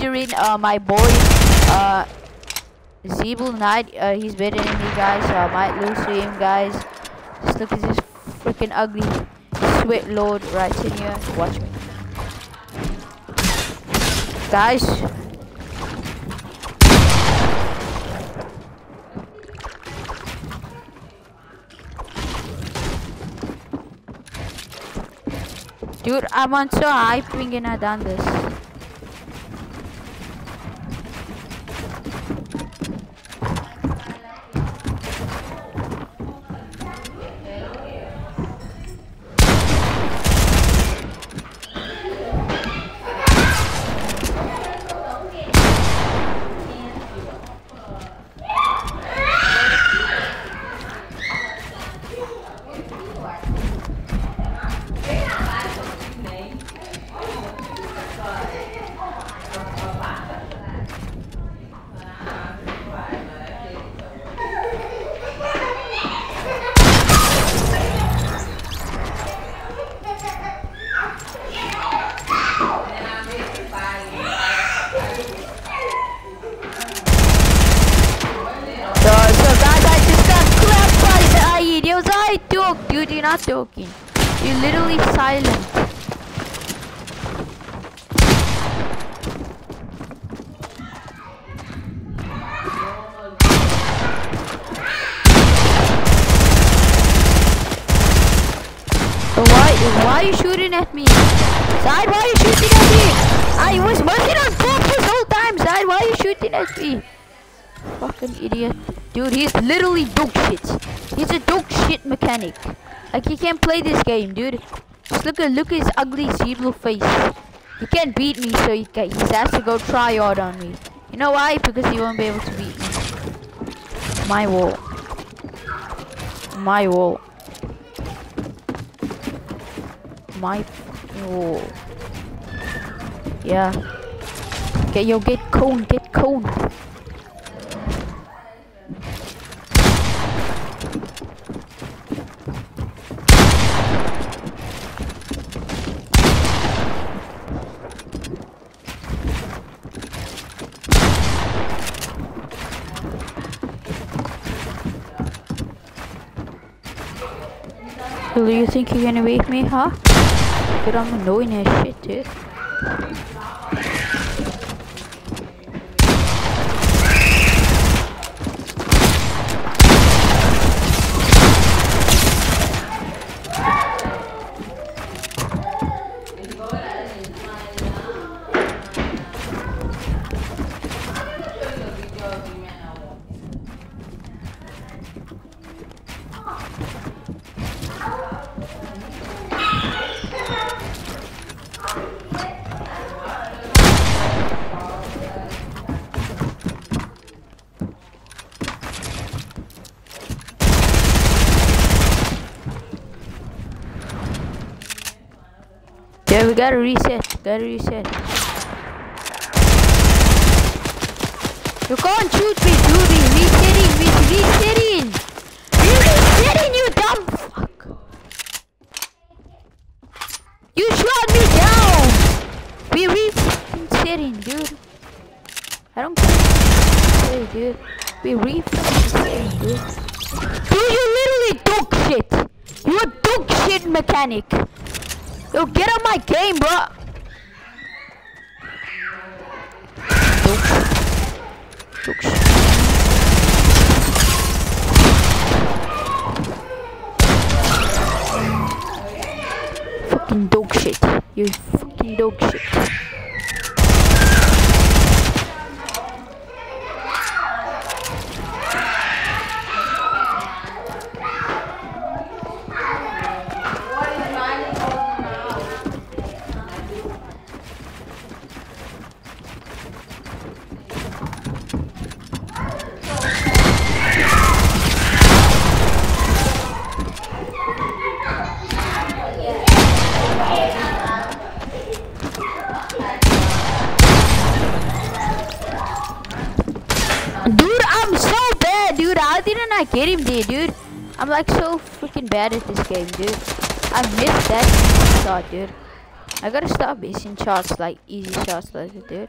featuring uh, my boy uh, Knight. Uh, he's better than me, guys. So I might lose to him, guys. Just look at this freaking ugly sweat lord right in here. Watch me, guys. Dude, I'm on so high ping and I done this. Why, are you shooting at me? Zaid, why are you shooting at me? I was working on purpose all time, Zaid. Why are you shooting at me? Fucking idiot. Dude, he's literally dog shit. He's a dog shit mechanic. Like, he can't play this game, dude. Just look at, look at his ugly zebra face. He can't beat me, so he, ca- he has to go try hard on me. You know why? Because he won't be able to beat me. My wall. My wall. My wall. Yeah. Get your get cone, get cone. Really, you think you're gonna beat me, huh? Dude, I'm annoying as shit, dude. Yeah, gotta reset. Gotta reset. You can't shoot me, dude. Resetting. Resetting. We resetting, you dumb fuck. You shot me down. We resetting, dude. I don't care. Dude. We resetting, dude. Dude, you literally dog shit. You a dog shit mechanic. Yo, get on my game, bro. Fucking dog shit. You fucking dog shit. like so freaking bad at this game, dude. I missed that shot, dude. I gotta stop missing shots like easy shots like dude.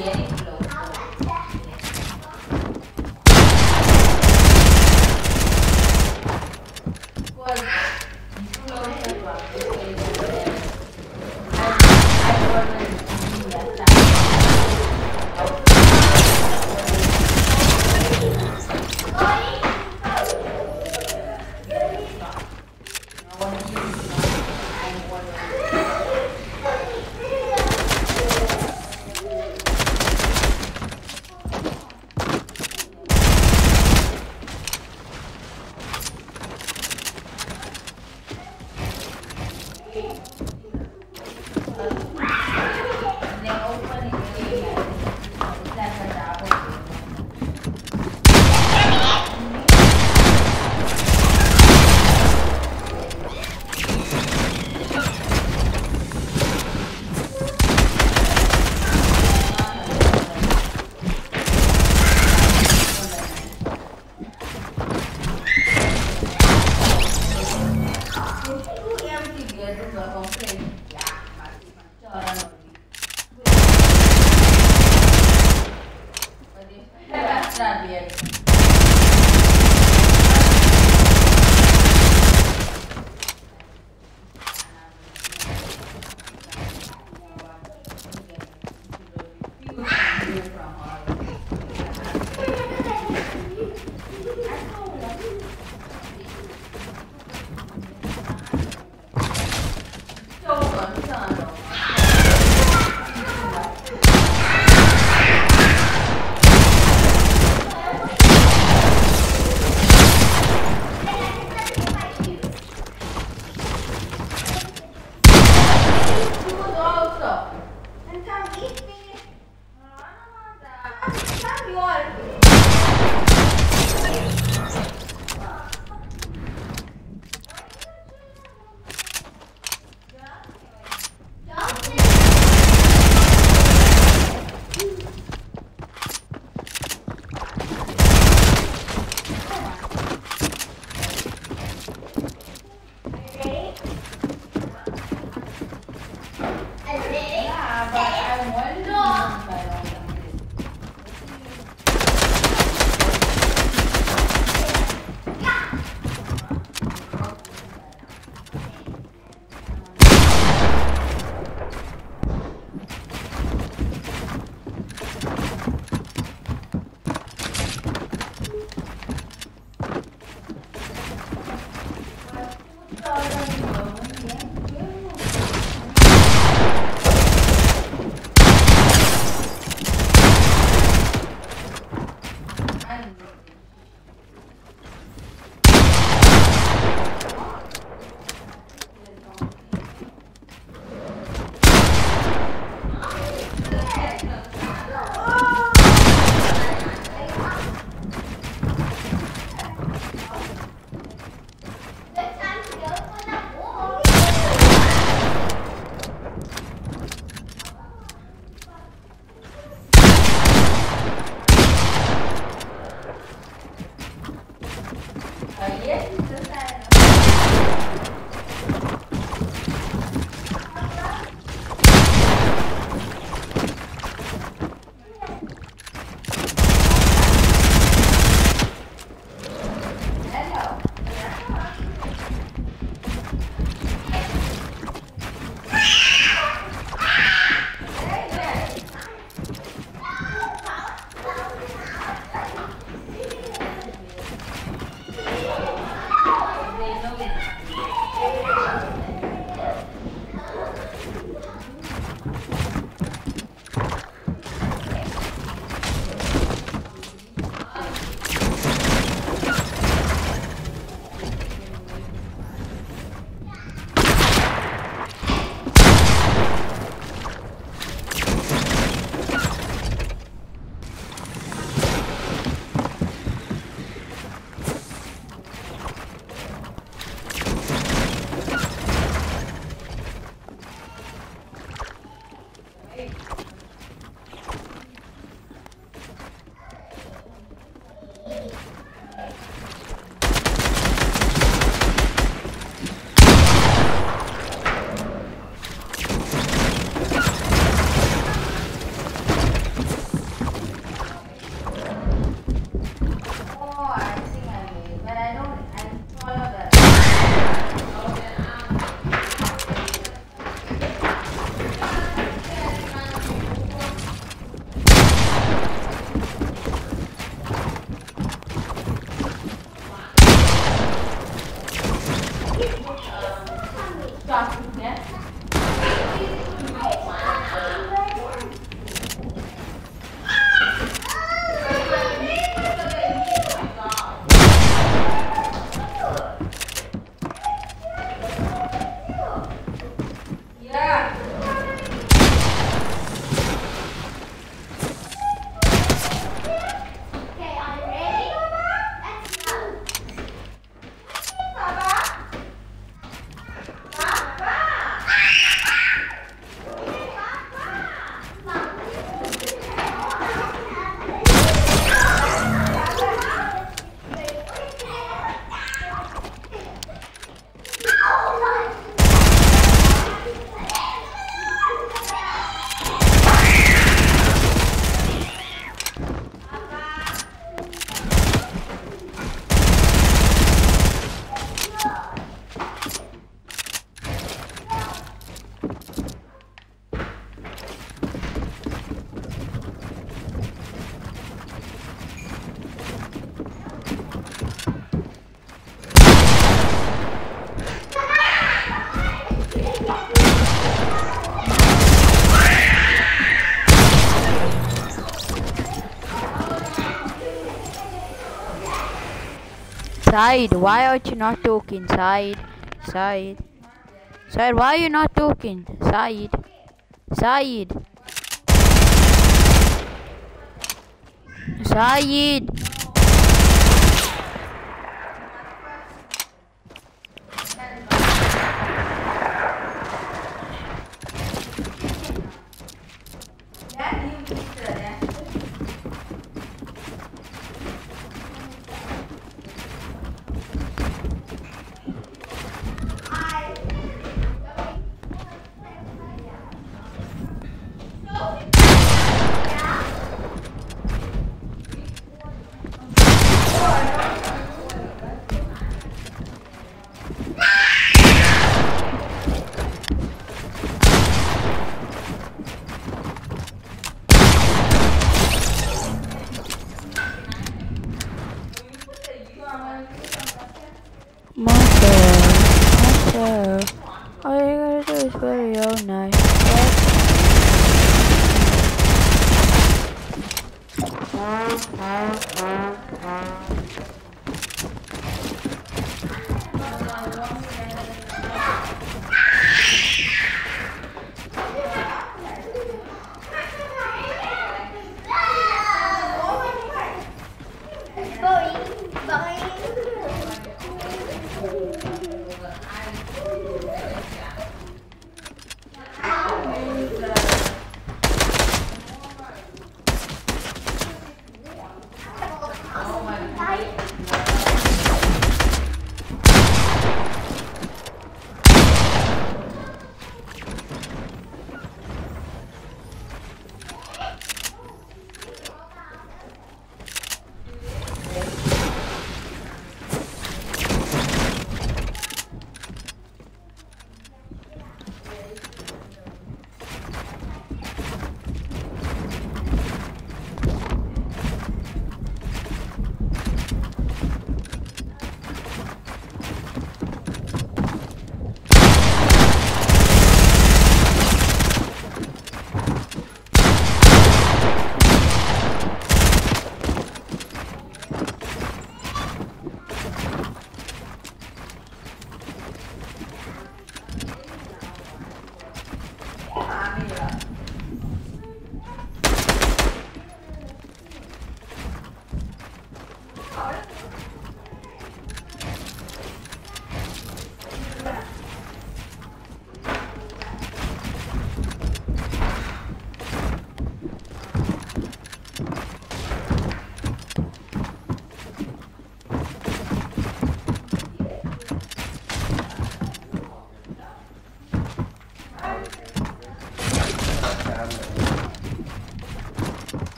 Yes. Thank you. Zaid, why aren't you not talking? Zaid, Zaid. Zaid, why are you not talking? Zaid, Zaid. Zaid.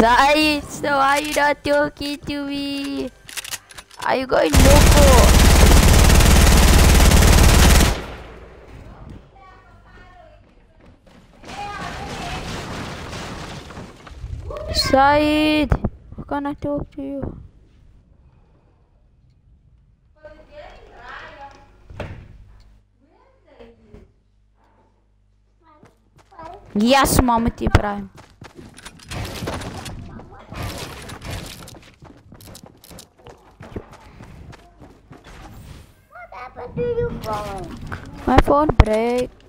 Zaid, so why you not talking to me? Are you going loco? Zaid, how can I talk to you? Yes, T Prime. Phone? My phone break.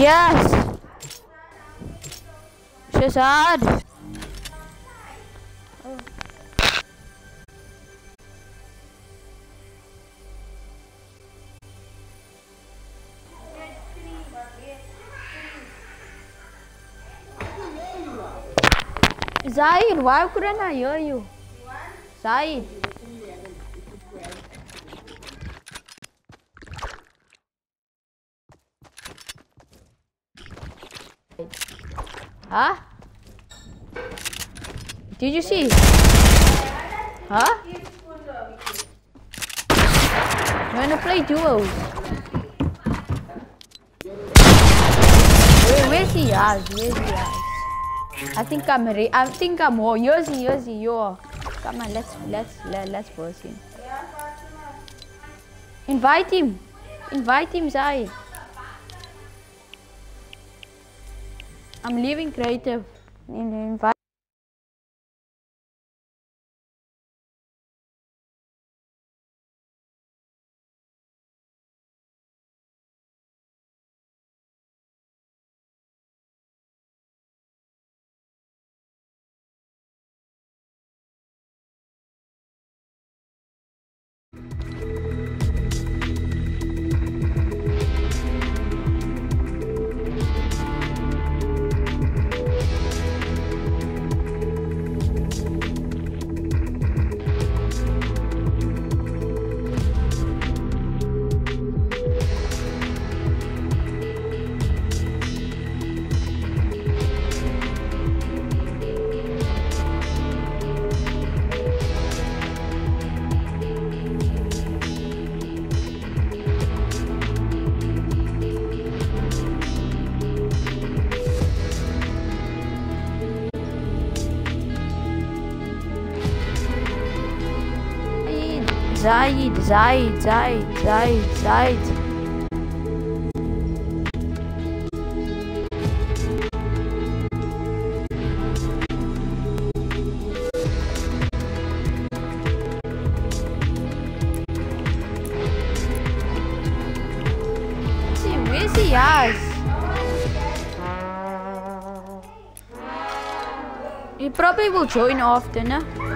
Yes. Shazad. Zaid, why couldn't I hear you? Huh? Did you see? Huh? You wanna play duos? Where, where's he? Yes, where's he? Yes. I think I'm ready. I think I'm oh here's he, here's yo. Come on, let's let's let, let's verse him. Invite him. Invite him, Zai. I'm leaving creative. In- the Invite. Zaid, Zaid, Zaid, Zaid, Zaid. See, he? He probably will join after, no?